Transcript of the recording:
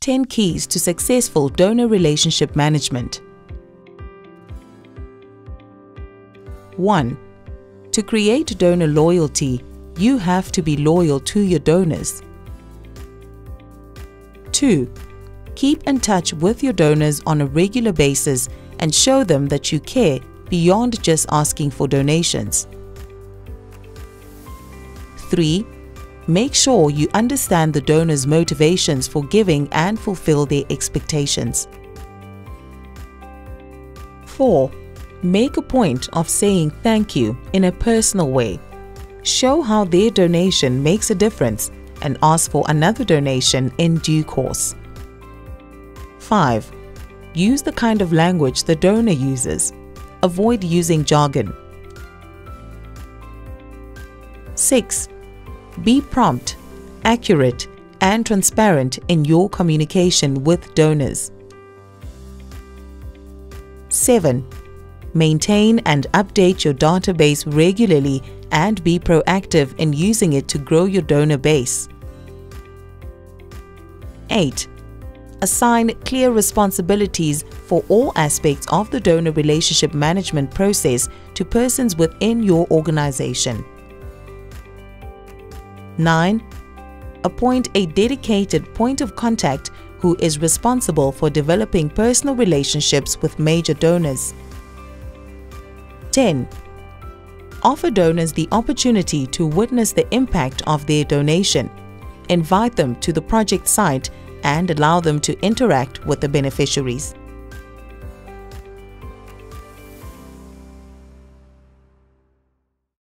10 Keys to Successful Donor Relationship Management 1. To create donor loyalty, you have to be loyal to your donors. 2. Keep in touch with your donors on a regular basis and show them that you care beyond just asking for donations. 3. Make sure you understand the donor's motivations for giving and fulfill their expectations. 4. Make a point of saying thank you in a personal way. Show how their donation makes a difference and ask for another donation in due course. 5. Use the kind of language the donor uses. Avoid using jargon. 6. Be prompt, accurate, and transparent in your communication with donors. 7. Maintain and update your database regularly and be proactive in using it to grow your donor base. 8. Assign clear responsibilities for all aspects of the donor relationship management process to persons within your organization. 9. Appoint a dedicated point of contact who is responsible for developing personal relationships with major donors. 10. Offer donors the opportunity to witness the impact of their donation. Invite them to the project site and allow them to interact with the beneficiaries.